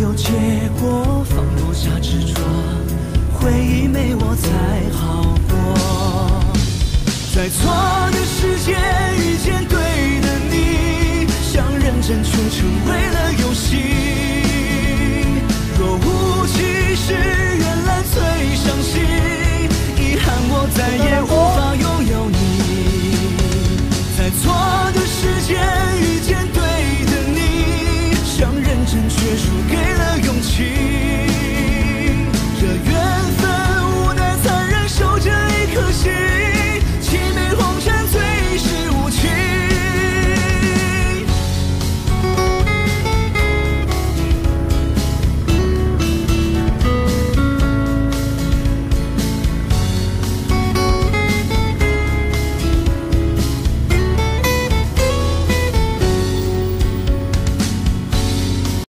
有结果放不下执着回忆没我才好过。在错的时间遇见对的你想认真却成为了游戏。若无其事原来最伤心遗憾我再也无法拥有你。在错的时间遇见对的你想认真却输给